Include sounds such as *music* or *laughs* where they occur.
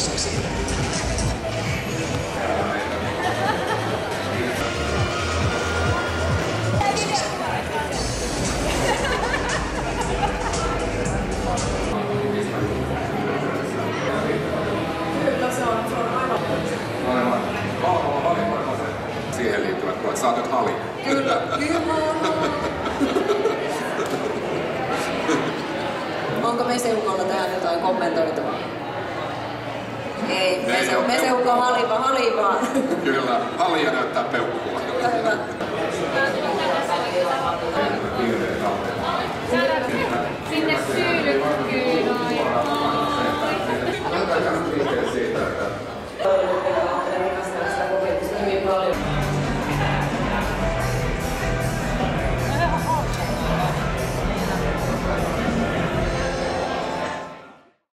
se. Siihen liittyvät puolet. Sä oot nyt hali. Kyllä. *laughs* Onko Meseukolla tähän jotain kommentoitavaa? ei. Me, se, me se haliva, halivaa. Kyllä, halia näyttää peukkua. Hyvä.